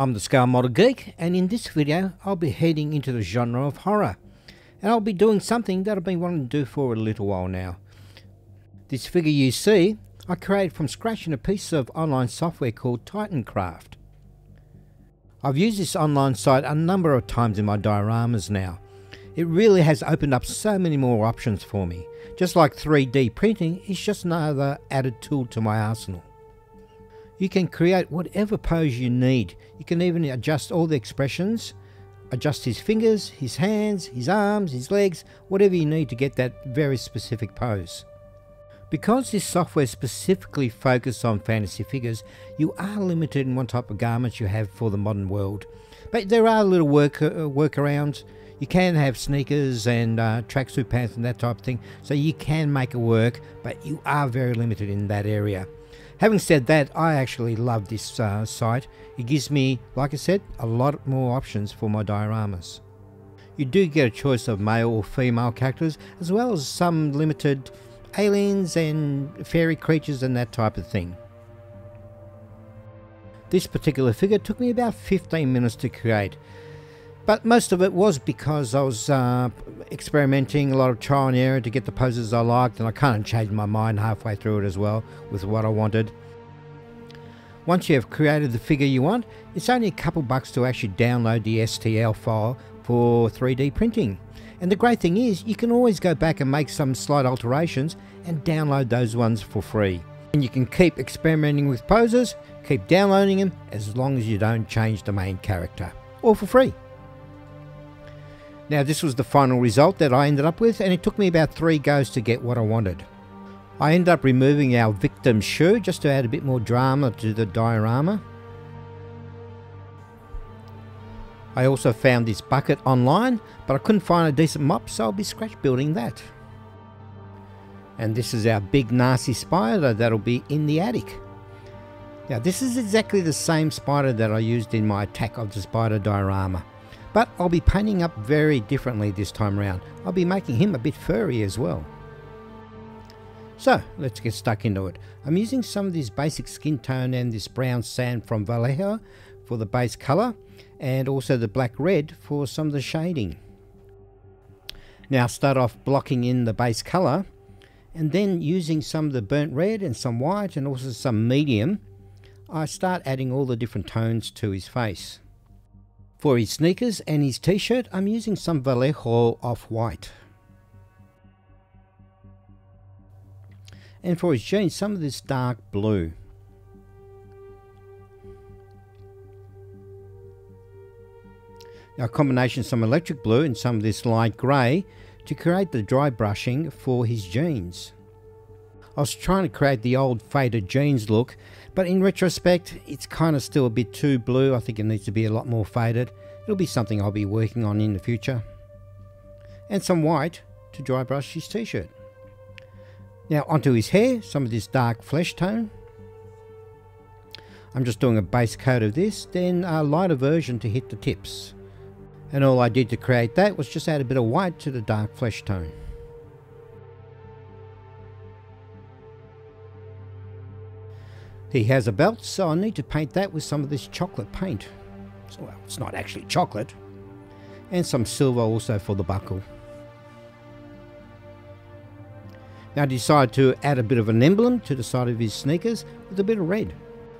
I'm the Scale Model Geek and in this video I'll be heading into the genre of horror and I'll be doing something that I've been wanting to do for a little while now. This figure you see I created from scratch in a piece of online software called Titancraft. I've used this online site a number of times in my dioramas now. It really has opened up so many more options for me. Just like 3D printing, it's just another added tool to my arsenal. You can create whatever pose you need. You can even adjust all the expressions, adjust his fingers, his hands, his arms, his legs, whatever you need to get that very specific pose. Because this software specifically focuses on fantasy figures, you are limited in what type of garments you have for the modern world. But there are little work, uh, workarounds. You can have sneakers and uh, tracksuit pants and that type of thing, so you can make it work, but you are very limited in that area. Having said that, I actually love this uh, site. It gives me, like I said, a lot more options for my dioramas. You do get a choice of male or female characters, as well as some limited aliens and fairy creatures and that type of thing. This particular figure took me about 15 minutes to create. But most of it was because I was uh, experimenting, a lot of trial and error to get the poses I liked, and I kind of changed my mind halfway through it as well with what I wanted. Once you have created the figure you want, it's only a couple bucks to actually download the STL file for 3D printing. And the great thing is, you can always go back and make some slight alterations and download those ones for free. And you can keep experimenting with poses, keep downloading them as long as you don't change the main character, all for free. Now this was the final result that I ended up with and it took me about three goes to get what I wanted. I ended up removing our victim's shoe just to add a bit more drama to the diorama. I also found this bucket online but I couldn't find a decent mop so I'll be scratch building that. And this is our big nasty spider that'll be in the attic. Now this is exactly the same spider that I used in my Attack of the Spider diorama. But I'll be painting up very differently this time round. I'll be making him a bit furry as well. So let's get stuck into it. I'm using some of this basic skin tone and this brown sand from Vallejo for the base colour and also the black red for some of the shading. Now start off blocking in the base colour and then using some of the burnt red and some white and also some medium I start adding all the different tones to his face. For his sneakers and his t-shirt, I'm using some Vallejo off-white. And for his jeans, some of this dark blue. Now a combination of some electric blue and some of this light grey to create the dry brushing for his jeans. I was trying to create the old faded jeans look but in retrospect, it's kind of still a bit too blue. I think it needs to be a lot more faded. It'll be something I'll be working on in the future. And some white to dry brush his t-shirt. Now onto his hair, some of this dark flesh tone. I'm just doing a base coat of this, then a lighter version to hit the tips. And all I did to create that was just add a bit of white to the dark flesh tone. He has a belt, so I need to paint that with some of this chocolate paint. So, well, it's not actually chocolate. And some silver also for the buckle. Now I decided to add a bit of an emblem to the side of his sneakers with a bit of red.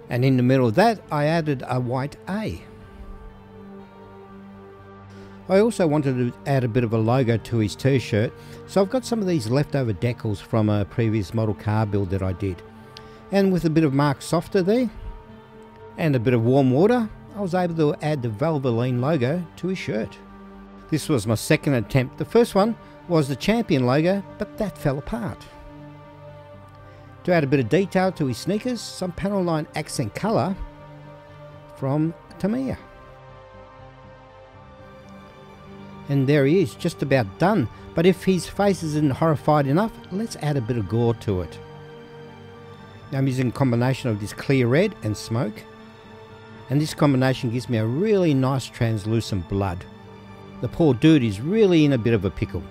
And in the middle of that, I added a white A. I also wanted to add a bit of a logo to his t-shirt, so I've got some of these leftover decals from a previous model car build that I did and with a bit of Mark Softer there and a bit of warm water I was able to add the Valvoline logo to his shirt. This was my second attempt. The first one was the champion logo but that fell apart. To add a bit of detail to his sneakers, some panel line accent colour from Tamiya. And there he is, just about done. But if his face isn't horrified enough, let's add a bit of gore to it. I'm using a combination of this clear red and smoke. And this combination gives me a really nice translucent blood. The poor dude is really in a bit of a pickle.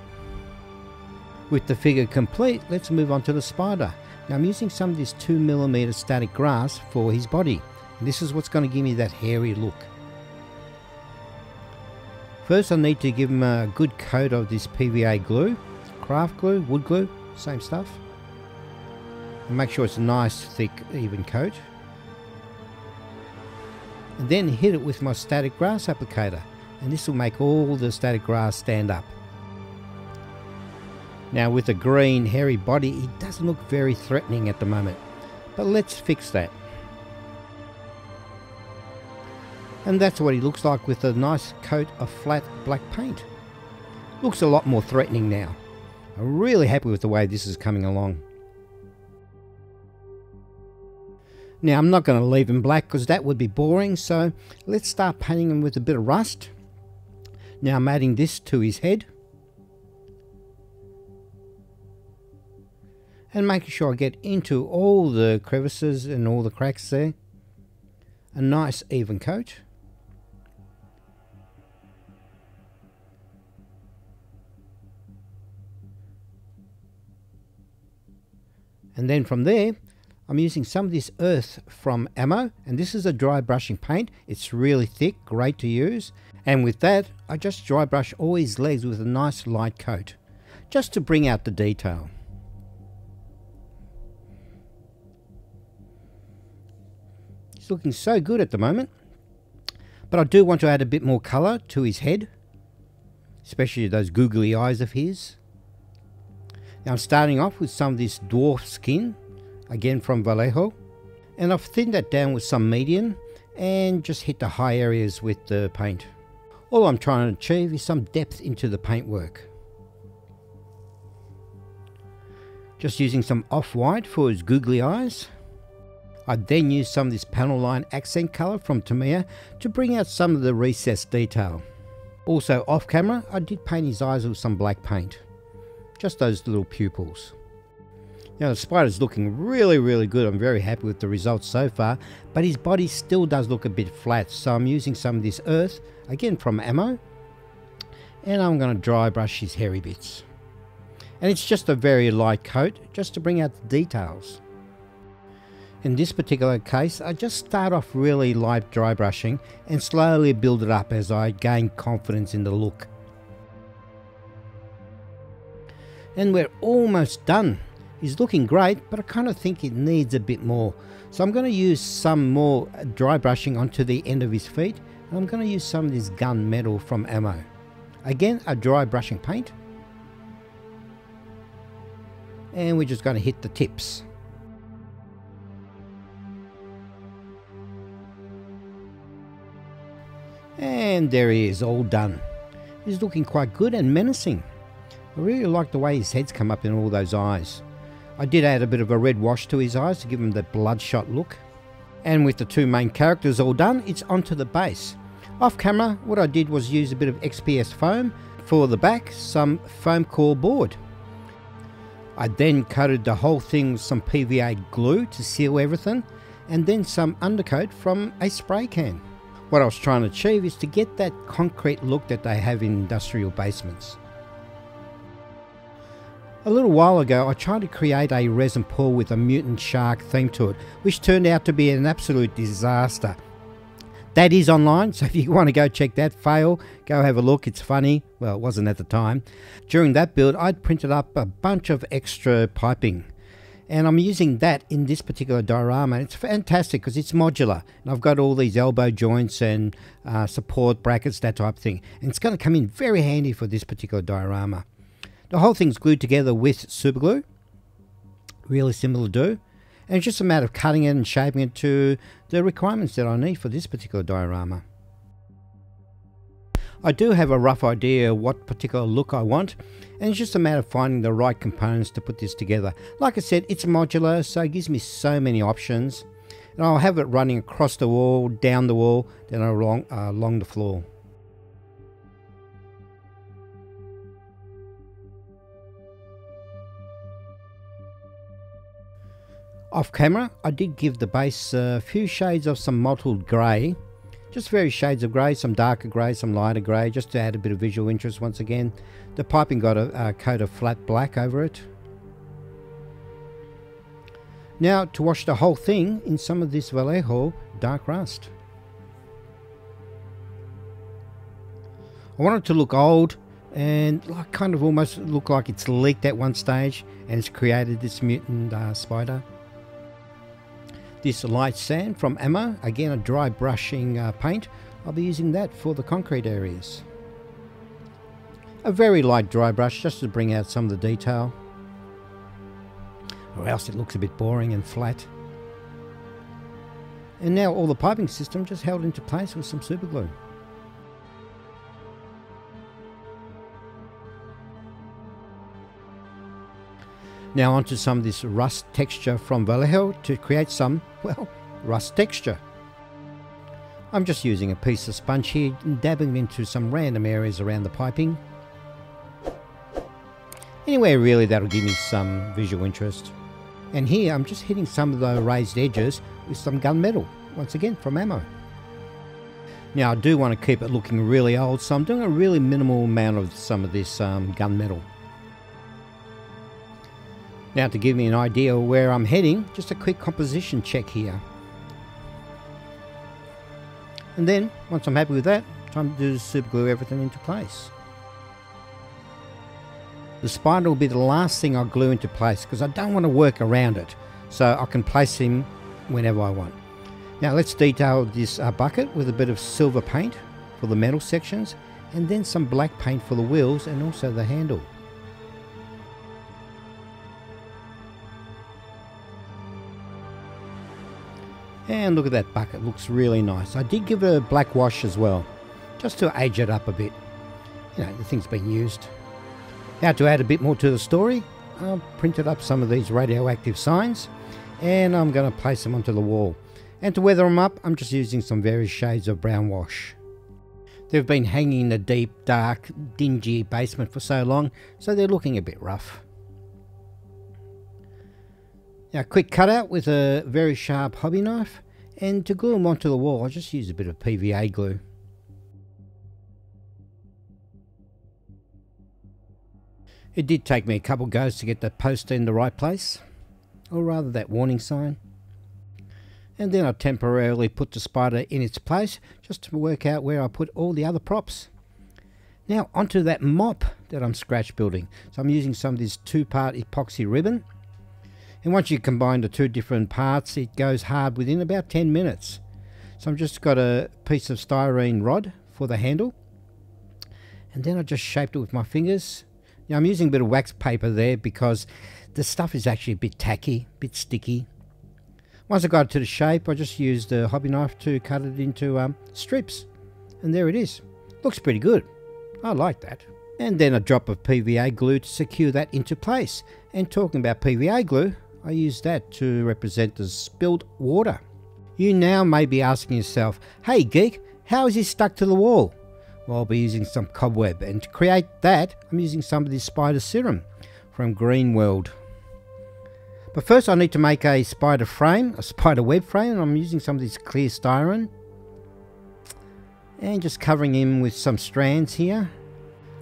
With the figure complete, let's move on to the spider. Now I'm using some of this 2mm static grass for his body. This is what's going to give me that hairy look. First I need to give him a good coat of this PVA glue, craft glue, wood glue, same stuff. Make sure it's a nice thick even coat. And then hit it with my static grass applicator and this will make all the static grass stand up. Now with a green hairy body it doesn't look very threatening at the moment but let's fix that. And that's what he looks like with a nice coat of flat black paint. Looks a lot more threatening now. I'm really happy with the way this is coming along. Now I'm not going to leave him black because that would be boring so let's start painting him with a bit of rust. Now I'm adding this to his head. And making sure I get into all the crevices and all the cracks there. A nice even coat. And then from there, I'm using some of this earth from Ammo, and this is a dry brushing paint. It's really thick, great to use. And with that, I just dry brush all his legs with a nice light coat, just to bring out the detail. He's looking so good at the moment. But I do want to add a bit more colour to his head, especially those googly eyes of his. Now I'm starting off with some of this dwarf skin, again from Vallejo. And I've thinned that down with some medium and just hit the high areas with the paint. All I'm trying to achieve is some depth into the paintwork. Just using some off-white for his googly eyes. I then used some of this panel line accent colour from Tamiya to bring out some of the recessed detail. Also off camera I did paint his eyes with some black paint just those little pupils. Now the spider's looking really really good, I'm very happy with the results so far, but his body still does look a bit flat, so I'm using some of this earth, again from Ammo, and I'm going to dry brush his hairy bits. And it's just a very light coat, just to bring out the details. In this particular case, I just start off really light dry brushing and slowly build it up as I gain confidence in the look. and we're almost done. He's looking great, but I kind of think it needs a bit more. So I'm going to use some more dry brushing onto the end of his feet, and I'm going to use some of this gun metal from Ammo. Again, a dry brushing paint. And we're just going to hit the tips. And there he is, all done. He's looking quite good and menacing. I really like the way his head's come up in all those eyes. I did add a bit of a red wash to his eyes to give him that bloodshot look. And with the two main characters all done, it's onto the base. Off camera, what I did was use a bit of XPS foam for the back, some foam core board. I then coated the whole thing with some PVA glue to seal everything, and then some undercoat from a spray can. What I was trying to achieve is to get that concrete look that they have in industrial basements. A little while ago, I tried to create a resin pool with a mutant shark theme to it, which turned out to be an absolute disaster. That is online, so if you want to go check that fail, go have a look. It's funny. Well, it wasn't at the time. During that build, I'd printed up a bunch of extra piping. And I'm using that in this particular diorama. It's fantastic because it's modular. And I've got all these elbow joints and uh, support brackets, that type of thing. And it's going to come in very handy for this particular diorama. The whole thing's glued together with super glue. Really simple to do. And it's just a matter of cutting it and shaping it to the requirements that I need for this particular diorama. I do have a rough idea what particular look I want and it's just a matter of finding the right components to put this together. Like I said, it's modular so it gives me so many options and I'll have it running across the wall, down the wall, then along, uh, along the floor. Off camera, I did give the base a few shades of some mottled grey. Just various shades of grey, some darker grey, some lighter grey, just to add a bit of visual interest once again. The piping got a, a coat of flat black over it. Now to wash the whole thing in some of this Vallejo dark rust. I want it to look old and like kind of almost look like it's leaked at one stage and it's created this mutant uh, spider. This light sand from Ammo, again a dry brushing uh, paint, I'll be using that for the concrete areas. A very light dry brush just to bring out some of the detail or else it looks a bit boring and flat. And now all the piping system just held into place with some super glue. Now onto some of this rust texture from Vallejo to create some, well, rust texture. I'm just using a piece of sponge here and dabbing into some random areas around the piping. Anyway, really that'll give me some visual interest. And here I'm just hitting some of the raised edges with some gunmetal, once again from ammo. Now I do want to keep it looking really old, so I'm doing a really minimal amount of some of this um, gunmetal. Now to give me an idea of where I'm heading, just a quick composition check here. And then, once I'm happy with that, time to do super glue everything into place. The spider will be the last thing I glue into place because I don't want to work around it. So I can place him whenever I want. Now let's detail this uh, bucket with a bit of silver paint for the metal sections and then some black paint for the wheels and also the handle. And look at that bucket, looks really nice. I did give it a black wash as well, just to age it up a bit. You know, the thing's been used. Now to add a bit more to the story, I've printed up some of these radioactive signs and I'm going to place them onto the wall. And to weather them up, I'm just using some various shades of brown wash. They've been hanging in the deep, dark, dingy basement for so long, so they're looking a bit rough. Now, quick cutout with a very sharp hobby knife, and to glue them onto the wall, I just use a bit of PVA glue. It did take me a couple goes to get the poster in the right place, or rather that warning sign. And then I temporarily put the spider in its place just to work out where I put all the other props. Now onto that mop that I'm scratch building. So I'm using some of this two-part epoxy ribbon. And once you combine the two different parts, it goes hard within about 10 minutes. So I've just got a piece of styrene rod for the handle. And then I just shaped it with my fingers now I'm using a bit of wax paper there because the stuff is actually a bit tacky, a bit sticky. Once I got it to the shape, I just used a hobby knife to cut it into um, strips. And there it is. Looks pretty good. I like that. And then a drop of PVA glue to secure that into place. And talking about PVA glue, I use that to represent the spilled water. You now may be asking yourself, hey geek, how is this stuck to the wall? Well, I'll be using some cobweb and to create that I'm using some of this spider serum from Green World. But first I need to make a spider frame, a spider web frame and I'm using some of this clear styrene and just covering him with some strands here.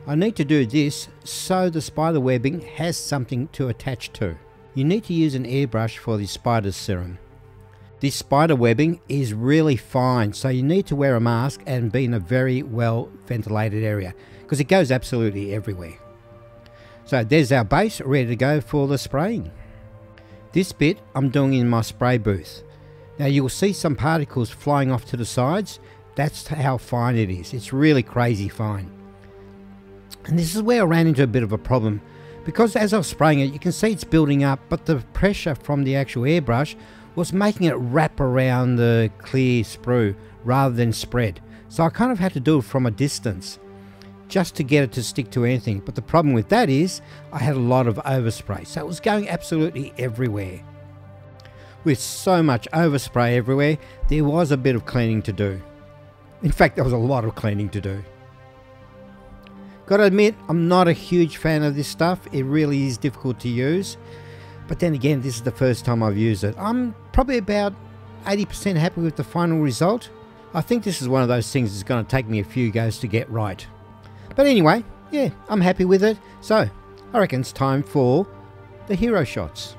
I need to do this so the spider webbing has something to attach to. You need to use an airbrush for the spider serum. This spider webbing is really fine, so you need to wear a mask and be in a very well ventilated area because it goes absolutely everywhere. So there's our base ready to go for the spraying. This bit I'm doing in my spray booth. Now you'll see some particles flying off to the sides. That's how fine it is. It's really crazy fine. And this is where I ran into a bit of a problem because as I was spraying it you can see it's building up but the pressure from the actual airbrush was making it wrap around the clear sprue rather than spread. So I kind of had to do it from a distance just to get it to stick to anything. But the problem with that is I had a lot of overspray. So it was going absolutely everywhere. With so much overspray everywhere, there was a bit of cleaning to do. In fact, there was a lot of cleaning to do. Gotta admit, I'm not a huge fan of this stuff. It really is difficult to use. But then again, this is the first time I've used it. I'm probably about 80% happy with the final result. I think this is one of those things that's going to take me a few goes to get right. But anyway, yeah, I'm happy with it. So, I reckon it's time for the hero shots.